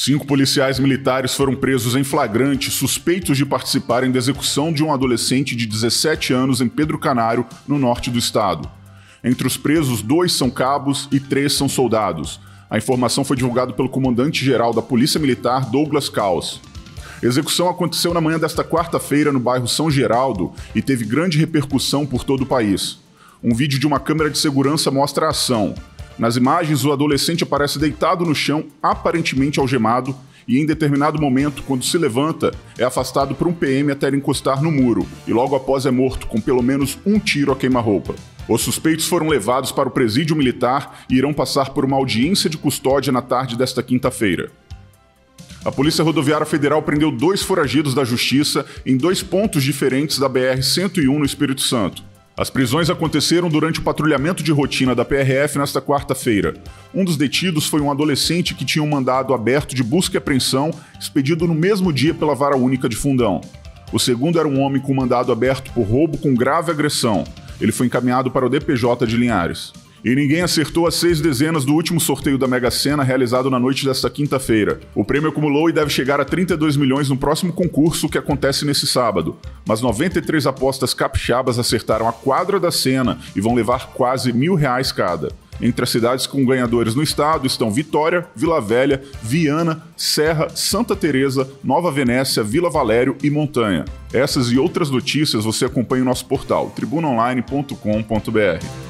Cinco policiais militares foram presos em flagrante suspeitos de participarem da execução de um adolescente de 17 anos em Pedro Canário, no norte do estado. Entre os presos, dois são cabos e três são soldados. A informação foi divulgada pelo comandante-geral da Polícia Militar, Douglas Caos. A execução aconteceu na manhã desta quarta-feira no bairro São Geraldo e teve grande repercussão por todo o país. Um vídeo de uma câmera de segurança mostra a ação. Nas imagens, o adolescente aparece deitado no chão, aparentemente algemado, e em determinado momento, quando se levanta, é afastado por um PM até encostar no muro, e logo após é morto com pelo menos um tiro a queima-roupa. Os suspeitos foram levados para o presídio militar e irão passar por uma audiência de custódia na tarde desta quinta-feira. A Polícia Rodoviária Federal prendeu dois foragidos da Justiça em dois pontos diferentes da BR-101 no Espírito Santo. As prisões aconteceram durante o patrulhamento de rotina da PRF nesta quarta-feira. Um dos detidos foi um adolescente que tinha um mandado aberto de busca e apreensão expedido no mesmo dia pela Vara Única de Fundão. O segundo era um homem com mandado aberto por roubo com grave agressão. Ele foi encaminhado para o DPJ de Linhares. E ninguém acertou as seis dezenas do último sorteio da Mega Sena realizado na noite desta quinta-feira. O prêmio acumulou e deve chegar a 32 milhões no próximo concurso que acontece nesse sábado. Mas 93 apostas capixabas acertaram a quadra da cena e vão levar quase mil reais cada. Entre as cidades com ganhadores no estado estão Vitória, Vila Velha, Viana, Serra, Santa Teresa, Nova Venécia, Vila Valério e Montanha. Essas e outras notícias você acompanha em nosso portal tribunaonline.com.br.